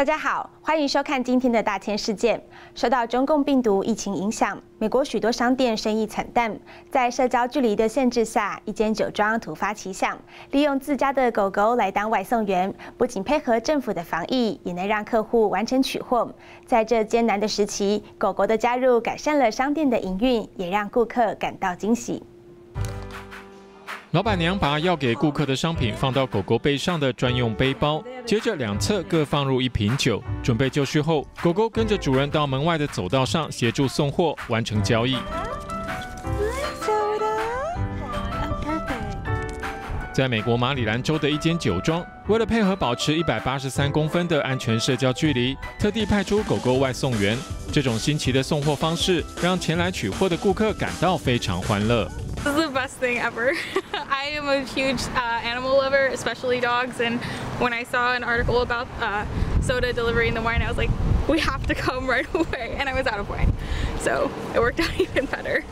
大家好，欢迎收看今天的大千世界。受到中共病毒疫情影响，美国许多商店生意惨淡。在社交距离的限制下，一间酒庄突发奇想，利用自家的狗狗来当外送员，不仅配合政府的防疫，也能让客户完成取货。在这艰难的时期，狗狗的加入改善了商店的营运，也让顾客感到惊喜。老板娘把要给顾客的商品放到狗狗背上的专用背包，接着两侧各放入一瓶酒。准备就绪后，狗狗跟着主人到门外的走道上协助送货，完成交易。在美国马里兰州的一间酒庄，为了配合保持一百八十三公分的安全社交距离，特地派出狗狗外送员。这种新奇的送货方式，让前来取货的顾客感到非常欢乐。This is the best thing ever. I am a huge uh, animal lover, especially dogs. And when I saw an article about uh, soda delivering the wine, I was like, we have to come right away. And I was out of wine. So it worked out even better.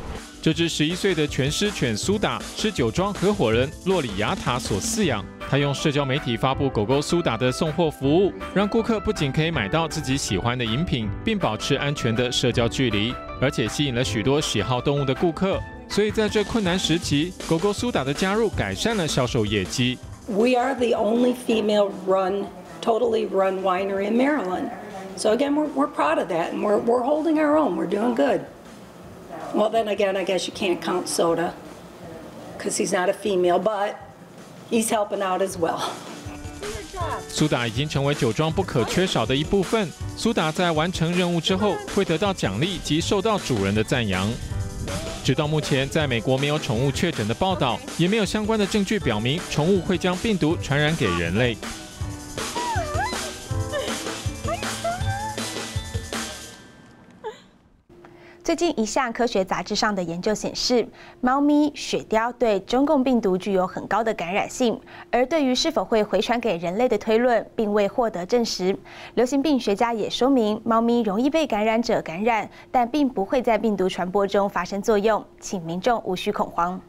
这只十一岁的全狮犬苏打是酒庄合伙人洛里亚塔所饲养。他用社交媒体发布狗狗苏打的送货服务，让顾客不仅可以买到自己喜欢的饮品，并保持安全的社交距离，而且吸引了许多喜好动物的顾客。所以在这困难时期，狗狗苏打的加入改善了销售业绩。We are the only female-run, totally run winery in Maryland. So again, we're we're proud of that, and we're we're holding our own. We're doing good. Well, then again, I guess you can't count Soda, because he's not a female, but he's helping out as well. 苏打已经成为酒庄不可缺少的一部分。苏打在完成任务之后，会得到奖励及受到主人的赞扬。直到目前，在美国没有宠物确诊的报道，也没有相关的证据表明宠物会将病毒传染给人类。最近一项科学杂志上的研究显示，猫咪、雪貂对中共病毒具有很高的感染性，而对于是否会回传给人类的推论并未获得证实。流行病学家也说明，猫咪容易被感染者感染，但并不会在病毒传播中发生作用，请民众无需恐慌。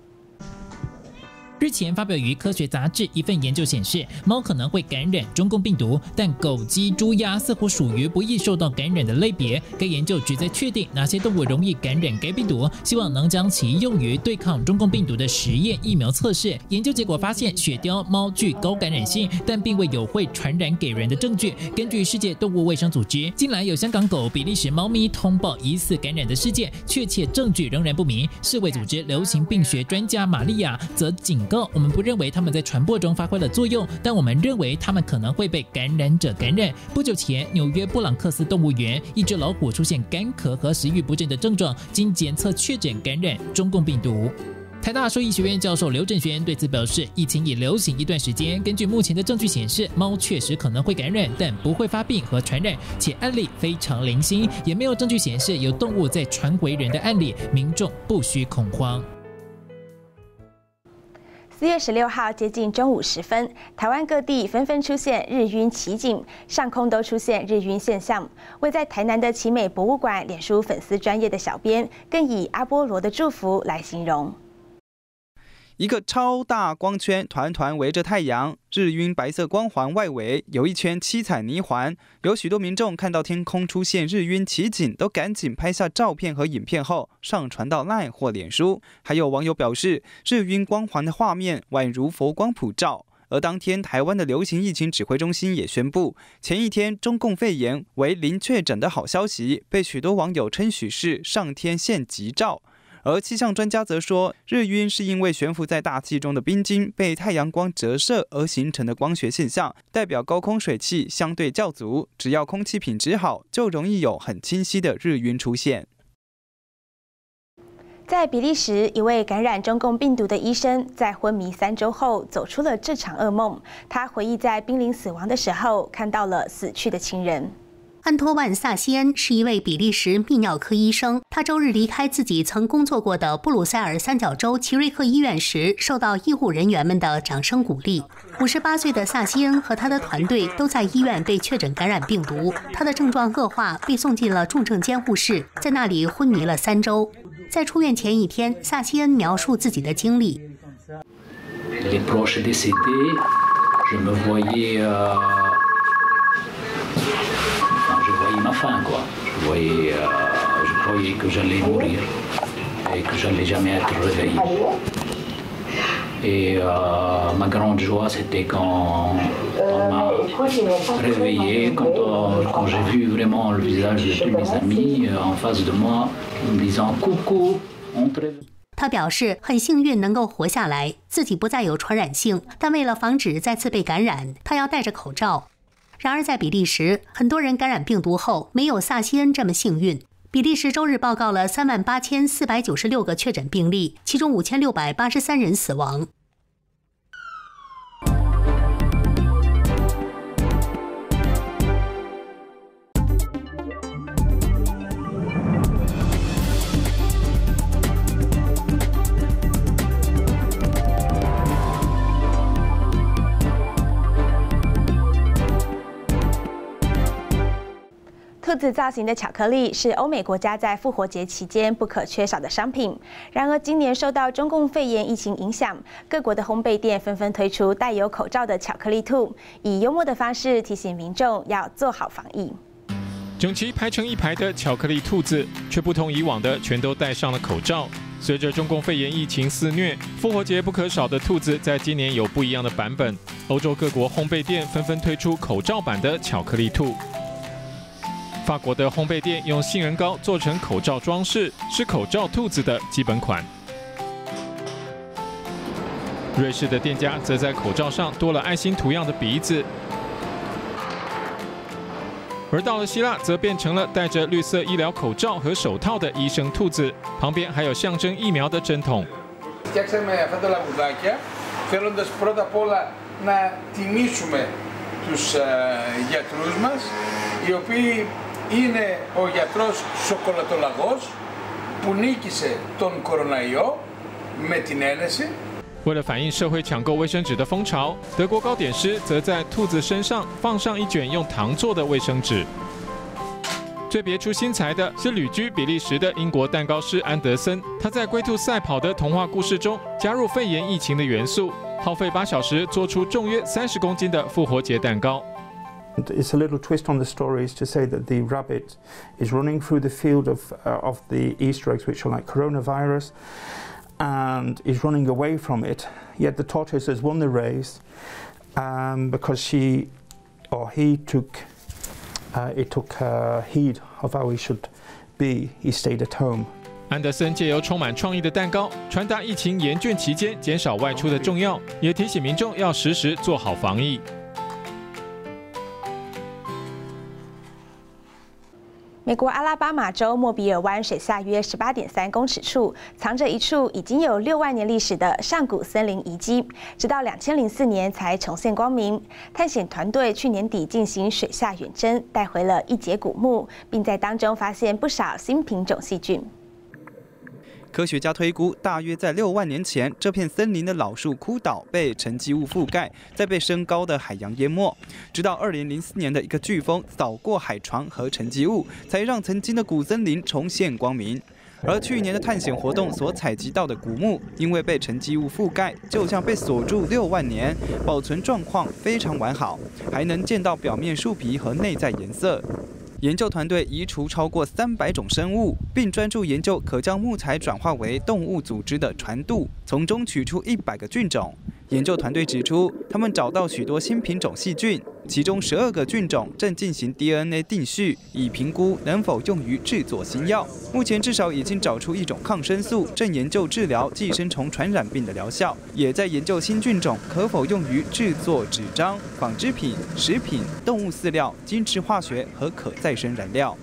日前发表于科学杂志一份研究显示，猫可能会感染中共病毒，但狗、鸡、猪、鸭似乎属于不易受到感染的类别。该研究旨在确定哪些动物容易感染该病毒，希望能将其用于对抗中共病毒的实验疫苗测试。研究结果发现，雪貂猫具高感染性，但并未有会传染给人的证据。根据世界动物卫生组织，近来有香港狗、比利时猫咪通报疑似感染的事件，确切证据仍然不明。世卫组织流行病学专家玛利亚则警。我们不认为他们在传播中发挥了作用，但我们认为他们可能会被感染者感染。不久前，纽约布朗克斯动物园一只老虎出现干咳和食欲不振的症状，经检测确诊感染中共病毒。台大兽医学院教授刘正轩对此表示，疫情已流行一段时间，根据目前的证据显示，猫确实可能会感染，但不会发病和传染，且案例非常零星，也没有证据显示有动物在传回人的案例，民众不需恐慌。四月十六号接近中午时分，台湾各地纷纷出现日晕奇景，上空都出现日晕现象。为在台南的奇美博物馆脸书粉丝专业的小编，更以阿波罗的祝福来形容。一个超大光圈团团围着太阳，日晕白色光环外围有一圈七彩霓环。有许多民众看到天空出现日晕奇景，都赶紧拍下照片和影片后上传到 LINE 或脸书。还有网友表示，日晕光环的画面宛如佛光普照。而当天，台湾的流行疫情指挥中心也宣布，前一天中共肺炎为零确诊的好消息，被许多网友称许是上天献吉兆。而气象专家则说，日晕是因为悬浮在大气中的冰晶被太阳光折射而形成的光学现象，代表高空水汽相对较足，只要空气品质好，就容易有很清晰的日晕出现。在比利时，一位感染中共病毒的医生在昏迷三周后走出了这场噩梦。他回忆在濒临死亡的时候，看到了死去的亲人。安托万·萨西恩是一位比利时泌尿科医生。他周日离开自己曾工作过的布鲁塞尔三角洲奇瑞克医院时，受到医护人员们的掌声鼓励。五十八岁的萨西恩和他的团队都在医院被确诊感染病毒，他的症状恶化，被送进了重症监护室，在那里昏迷了三周。在出院前一天，萨西恩描述自己的经历。faim, quoi. Je, voyais, euh, je croyais que j'allais mourir et que j'allais jamais être réveillé. Et euh, ma grande joie, c'était quand on m'a réveillé, quand, on- quand j'ai vu vraiment le visage de tous mes amis euh, en face de moi, en me disant coucou, on te réveille. 他表示很幸运能够活下来，自己不再有传染性，但为了防止再次被感染，他要戴着口罩。 然而，在比利时，很多人感染病毒后没有萨西恩这么幸运。比利时周日报告了三万八千四百九十六个确诊病例，其中五千六百八十三人死亡。兔子造型的巧克力是欧美国家在复活节期间不可缺少的商品。然而，今年受到中共肺炎疫情影响，各国的烘焙店纷纷推出带有口罩的巧克力兔，以幽默的方式提醒民众要做好防疫。整齐排成一排的巧克力兔子，却不同以往的，全都戴上了口罩。随着中共肺炎疫情肆虐，复活节不可少的兔子在今年有不一样的版本。欧洲各国烘焙店纷纷推出口罩版的巧克力兔。法国的烘焙店用杏仁膏做成口罩装饰，是口罩兔子的基本款。瑞士的店家则在口罩上多了爱心图样的鼻子，而到了希腊，则变成了戴着绿色医疗口罩和手套的医生兔子，旁边还有象征疫苗的针筒。 Φτιάξαμε αυτά τα λαγουδάκια θέλοντας πρώτα απ' όλα να τιμήσουμε τους ε, γιατρούς μας οι οποίοι είναι ο γιατρός Σοκολατολαγός που νίκησε τον κοροναϊό με την ένεση 为了反映社会抢购卫生纸的风潮，德国糕点师则在兔子身上放上一卷用糖做的卫生纸。最别出心裁的是旅居比利时的英国蛋糕师安德森，他在龟兔赛跑的童话故事中加入肺炎疫情的元素，耗费八小时做出重约三十公斤的复活节蛋糕。 It's a little twist on the story is to say that the rabbit is running through the field of, uh, of the Easter eggs, which are like coronavirus, and is running away from it. Yet the tortoise has won the race um, because she or he took uh, it took uh, heed of how he should be. He stayed at home. 安德森借由充满创意的蛋糕，传达疫情严峻期间减少外出的重要，也提醒民众要时时做好防疫。 美国阿拉巴马州莫比尔湾水下约十八点三公尺处，藏着一处已经有六万年历史的上古森林遗迹，直到两千零四年才重现光明。探险团队去年底进行水下远征，带回了一节古墓，并在当中发现不少新品种细菌。科学家推估，大约在六万年前，这片森林的老树枯倒，被沉积物覆盖，再被升高的海洋淹没。直到二零零四年的一个飓风扫过海床和沉积物，才让曾经的古森林重现光明。而去年的探险活动所采集到的古墓，因为被沉积物覆盖，就像被锁住六万年，保存状况非常完好，还能见到表面树皮和内在颜色。研究团队移除超过三百种生物，并专注研究可将木材转化为动物组织的传度，从中取出一百个菌种。研究团队指出，他们找到许多新品种细菌，其中十二个菌种正进行 DNA 定序，以评估能否用于制作新药。目前至少已经找出一种抗生素，正研究治疗寄生虫传染病的疗效，也在研究新菌种可否用于制作纸张、纺织品、食品、动物饲料、精致化学和可再生燃料。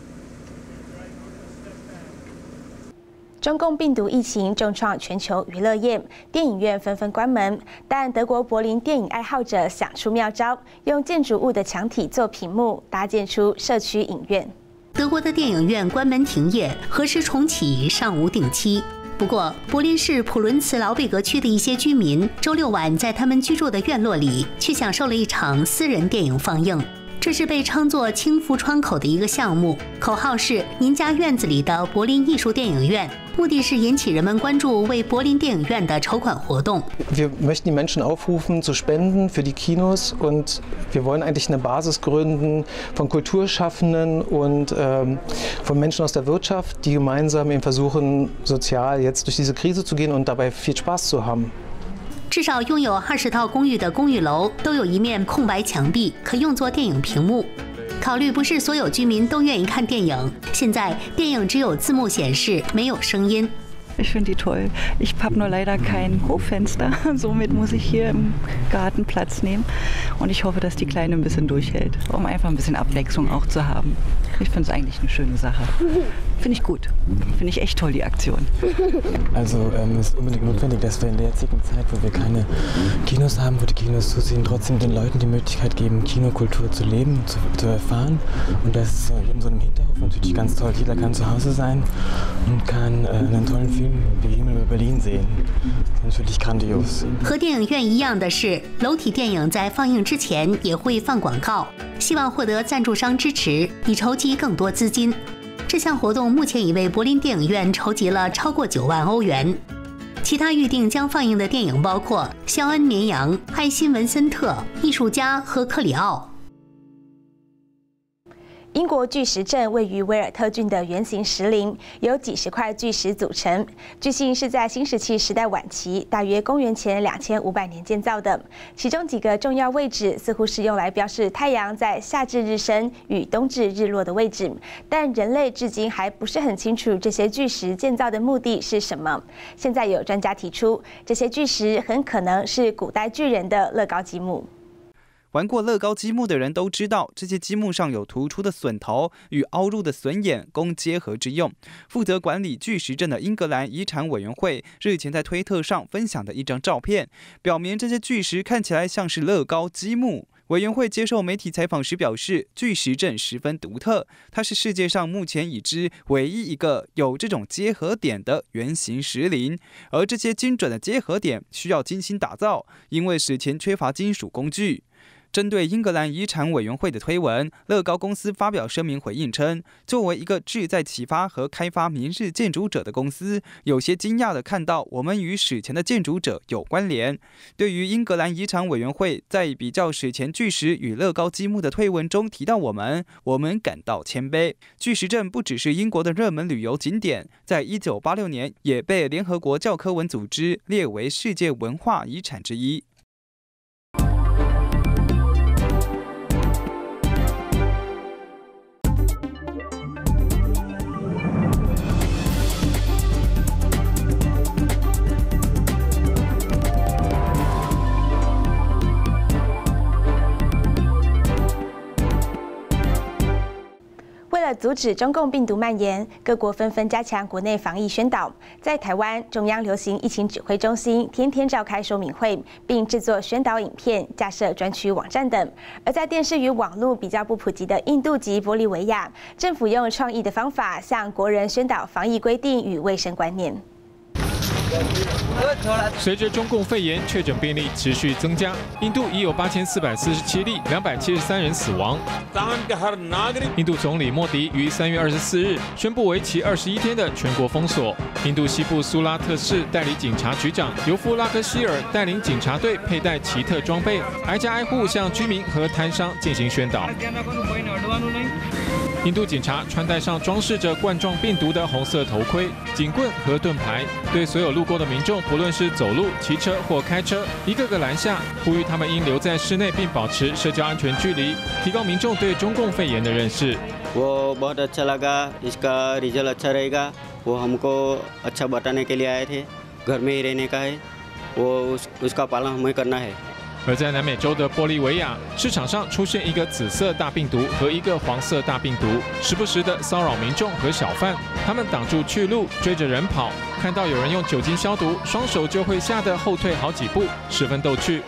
中共病毒疫情重创全球娱乐业，电影院纷纷关门。但德国柏林电影爱好者想出妙招，用建筑物的墙体做屏幕，搭建出社区影院。德国的电影院关门停业，何时重启尚无定期。不过，柏林市普伦茨劳贝格区的一些居民周六晚在他们居住的院落里，却享受了一场私人电影放映。这是被称作“轻浮窗口”的一个项目，口号是“您家院子里的柏林艺术电影院”。目的是引起人们关注为柏林电影院的筹款活动。Wir möchten die Menschen aufrufen zu spenden für die Kinos und wir wollen eigentlich eine Basis gründen von Kulturschaffenden und ähm, von Menschen aus der Wirtschaft, die gemeinsam eben versuchen, sozial jetzt durch diese Krise zu gehen und dabei viel Spaß zu haben. 至少拥有二十套公寓的公寓楼都有一面空白墙壁，可用作电影屏幕。考虑不是所有居民都愿意看电影，现在电影只有字幕显示，没有声音。Ich finde die toll. Ich habe nur leider kein Hoffenster. Somit muss ich hier im Garten Platz nehmen. Und ich hoffe, dass die Kleine ein bisschen durchhält, um einfach ein bisschen Abwechslung auch zu haben. Ich finde es eigentlich eine schöne Sache. Finde ich gut. Finde ich echt toll, die Aktion. Also ähm, es ist unbedingt notwendig, dass wir in der jetzigen Zeit, wo wir keine Kinos haben, wo die Kinos zusehen, trotzdem den Leuten die Möglichkeit geben, Kinokultur zu leben, zu, zu erfahren. Und das ist in so einem Hinterhof natürlich ganz toll. Jeder kann zu Hause sein und kann äh, einen tollen Film 和电影院一样的是，楼体电影在放映之前也会放广告，希望获得赞助商支持，以筹集更多资金。 这项活动目前已为柏林电影院筹集了超过九万欧元。其他预定将放映的电影包括《肖恩绵羊》《爱心文森特》《艺术家》和《克里奥》。英国巨石阵位于威尔特郡的圆形石林，由几十块巨石组成。据信是在新石器时代晚期，大约公元前两千五百年建造的。其中几个重要位置似乎是用来标示太阳在夏至日升与冬至日落的位置，但人类至今还不是很清楚这些巨石建造的目的是什么。现在有专家提出，这些巨石很可能是古代巨人的乐高积木。玩过乐高积木的人都知道，这些积木上有突出的笋头与凹入的笋眼，供结合之用。负责管理巨石阵的英格兰遗产委员会日前在推特上分享的一张照片，表明这些巨石看起来像是乐高积木。委员会接受媒体采访时表示，巨石阵十分独特，它是世界上目前已知唯一一个有这种结合点的圆形石林。而这些精准的结合点需要精心打造，因为史前缺乏金属工具。针对英格兰遗产委员会的推文，乐高公司发表声明回应称，作为一个志在启发和开发明日建筑者的公司，有些惊讶地看到我们与史前的建筑者有关联。对于英格兰遗产委员会在比较史前巨石与乐高积木的推文中提到我们，我们感到谦卑。巨石阵不只是英国的热门旅游景点，在一九八六年也被联合国教科文组织列为世界文化遗产之一。为了阻止中共病毒蔓延，各国纷纷加强国内防疫宣导。在台湾，中央流行疫情指挥中心天天召开说明会，并制作宣导影片、架设专区网站等。而在电视与网络比较不普及的印度及玻利维亚，政府用创意的方法向国人宣导防疫规定与卫生观念。随着中共肺炎确诊病例持续增加，印度已有八千四百四十七例，两百七十三人死亡。印度总理莫迪于三月二十四日宣布为期二十一天的全国封锁。印度西部苏拉特市代理警察局长尤夫拉克希尔带领警察队佩戴奇特装备，挨家挨户向居民和摊商进行宣导。印度警察穿戴上装饰着冠状病毒的红色头盔、警棍和盾牌，对所有路过的民众，不论是走路、骑车或开车，一个个拦下，呼吁他们应留在室内并保持社交安全距离，提高民众对中共肺炎的认识。वो बहुत अच्छा लगा इसका रिजल्ट अच्छा रहेगा वो हमको अच्छा बताने के लिए आए थे घर में ही रहने का है वो उस उसका पालन हमें करना है 而在南美洲的玻利维亚，市场上出现一个紫色大病毒和一个黄色大病毒，时不时的骚扰民众和小贩。他们挡住去路，追着人跑，看到有人用酒精消毒，双手就会吓得后退好几步，十分逗趣。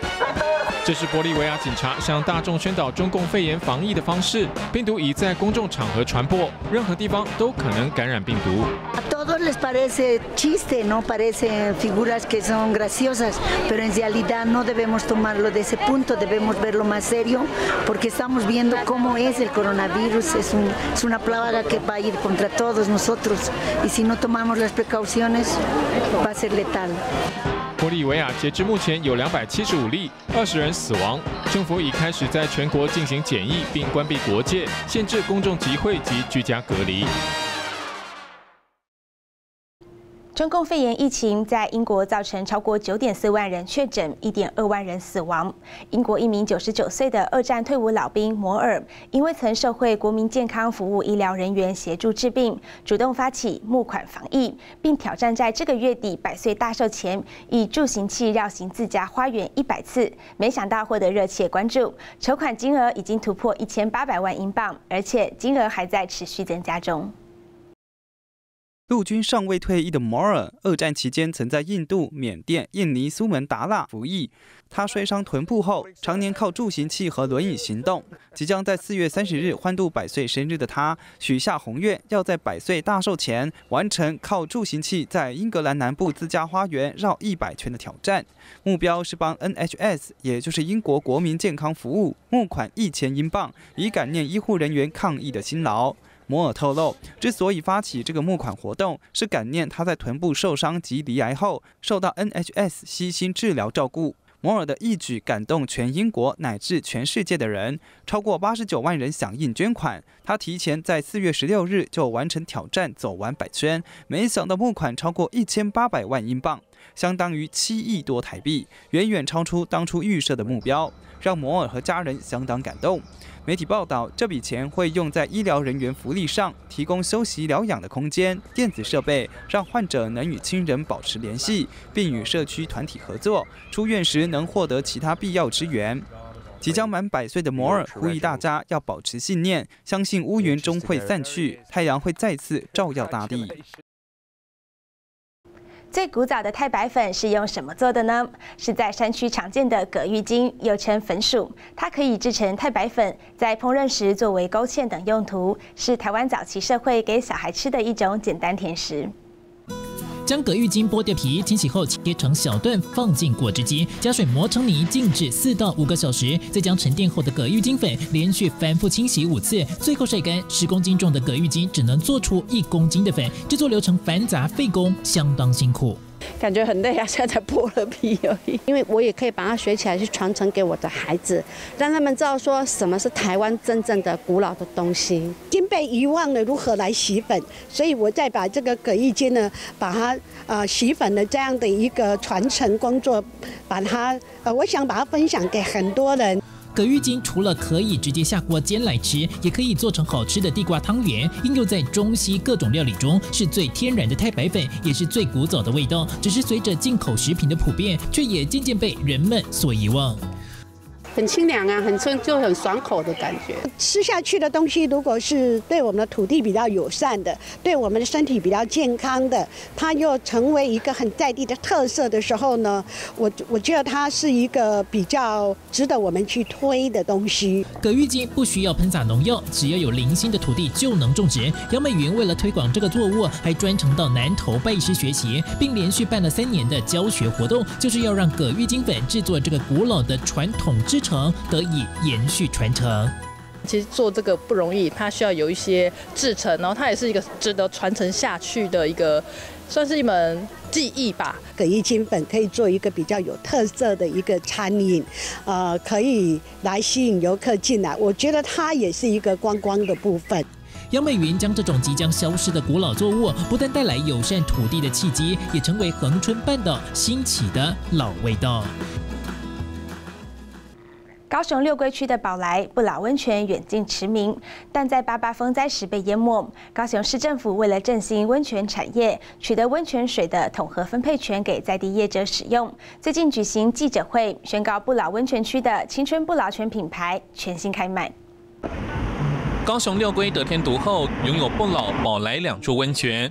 这是玻利维亚警察向大众宣导中共肺炎防疫的方式。病毒已在公众场合传播，任何地方都可能感染病毒。todos les parece chiste, no parecen figuras que son graciosas, pero en realidad no debemos tomarlo de ese punto, debemos verlo más serio, porque estamos viendo cómo es el coronavirus, es, un, es una plaga que va a ir contra todos nosotros y si no tomamos las precauciones va a ser letal. 玻利维亚截至目前有两百七十五例，二十人死亡。政府已开始在全国进行检疫，并关闭国界，限制公众集会及居家隔离。中共肺炎疫情在英国造成超过九点四万人确诊，一点二万人死亡。英国一名九十九岁的二战退伍老兵摩尔，因为曾受惠国民健康服务医疗人员协助治病，主动发起募款防疫，并挑战在这个月底百岁大寿前，以助行器绕行自家花园一百次。没想到获得热切关注，筹款金额已经突破一千八百万英镑，而且金额还在持续增加中。陆军尚未退役的摩尔，二战期间曾在印度、缅甸、印尼苏门答腊服役。他摔伤臀部后，常年靠助行器和轮椅行动。即将在四月三十日欢度百岁生日的他，许下宏愿，要在百岁大寿前完成靠助行器在英格兰南部自家花园绕一百圈的挑战。目标是帮 NHS，也就是英国国民健康服务募款一千英镑，以感念医护人员抗疫的辛劳。摩尔透露，之所以发起这个募款活动，是感念他在臀部受伤及罹癌后，受到 NHS 悉心治疗照顾。摩尔的义举感动全英国乃至全世界的人，超过八十九万人响应捐款。他提前在四月十六日就完成挑战，走完百圈，没想到募款超过一千八百万英镑，相当于七亿多台币，远远超出当初预设的目标，让摩尔和家人相当感动。媒体报道，这笔钱会用在医疗人员福利上，提供休息疗养的空间、电子设备，让患者能与亲人保持联系，并与社区团体合作，出院时能获得其他必要支援。即将满百岁的摩尔呼吁大家要保持信念，相信乌云终会散去，太阳会再次照耀大地。最古早的太白粉是用什么做的呢？是在山区常见的葛玉金，又称粉薯。它可以制成太白粉，在烹饪时作为勾芡等用途，是台湾早期社会给小孩吃的一种简单甜食。将葛玉金剥掉皮，清洗后切成小段，放进果汁机，加水磨成泥，静置四到五个小时，再将沉淀后的葛玉金粉连续反复清洗五次，最后晒干。十公斤重的葛玉金只能做出一公斤的粉，制作流程繁杂费工，相当辛苦。感觉很累啊！现在才剥了皮而已，因为我也可以把它学起来，去传承给我的孩子，让他们知道说什么是台湾真正的古老的东西。已经被遗忘了如何来洗粉，所以我再把这个葛玉金呢，把它呃洗粉的这样的一个传承工作，把它呃，我想把它分享给很多人。葛玉金除了可以直接下锅煎来吃，也可以做成好吃的地瓜汤圆，应用在中西各种料理中，是最天然的太白粉，也是最古早的味道。只是随着进口食品的普遍，却也渐渐被人们所遗忘。很清凉啊，很清就很爽口的感觉。吃下去的东西，如果是对我们的土地比较友善的，对我们的身体比较健康的，它又成为一个很在地的特色的时候呢，我我觉得它是一个比较值得我们去推的东西。葛玉金不需要喷洒农药，只要有零星的土地就能种植。杨美云为了推广这个作物，还专程到南投拜师学习，并连续办了三年的教学活动，就是要让葛玉金粉制作这个古老的传统制。得以延续传承。其实做这个不容易，它需要有一些制成，然后它也是一个值得传承下去的一个，算是一门技艺吧。葛一金粉可以做一个比较有特色的一个餐饮，呃，可以来吸引游客进来。我觉得它也是一个观光的部分。杨美云将这种即将消失的古老作物，不但带来友善土地的契机，也成为恒春半岛兴起的老味道。高雄六龟区的宝来不老温泉远近驰名，但在八八风灾时被淹没。高雄市政府为了振兴温泉产业，取得温泉水的统合分配权给在地业者使用。最近举行记者会，宣告不老温泉区的青春不老泉品牌全新开卖。高雄六龟得天独厚，拥有不老、宝来两处温泉。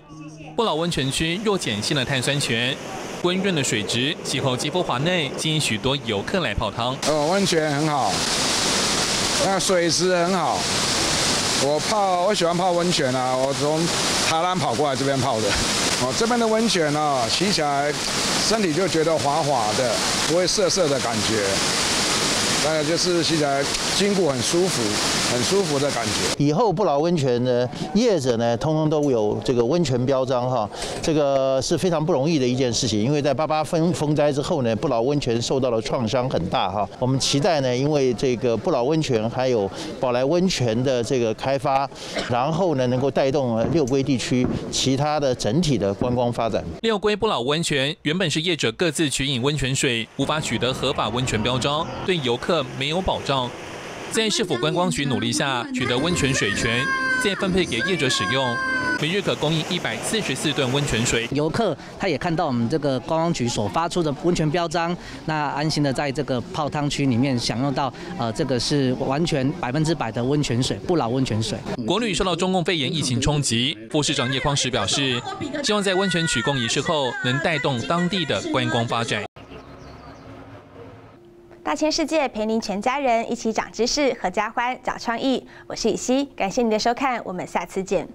不老温泉区若碱性的碳酸泉。温润的水质，气候肌肤滑嫩，吸引许多游客来泡汤。哦，温泉很好，那水质很好。我泡，我喜欢泡温泉啊，我从台湾跑过来这边泡的。哦，这边的温泉呢，洗起来身体就觉得滑滑的，不会涩涩的感觉。呃，就是洗起来筋骨很舒服，很舒服的感觉。以后不老温泉的业者呢，通通都有这个温泉标章哈，这个是非常不容易的一件事情。因为在八八风风灾之后呢，不老温泉受到了创伤很大哈。我们期待呢，因为这个不老温泉还有宝来温泉的这个开发，然后呢，能够带动六龟地区其他的整体的观光发展。六龟不老温泉原本是业者各自取饮温泉水，无法取得合法温泉标章，对游客。没有保障，在市府观光局努力下，取得温泉水权，再分配给业者使用，每日可供应一百四十四吨温泉水。游客他也看到我们这个观光局所发出的温泉标章，那安心的在这个泡汤区里面享用到，呃，这个是完全百分之百的温泉水，不老温泉水。国旅受到中共肺炎疫情冲击，副市长叶匡时表示，希望在温泉取供仪式后，能带动当地的观光发展。大千世界陪您全家人一起长知识、合家欢、找创意。我是以西，感谢您的收看，我们下次见。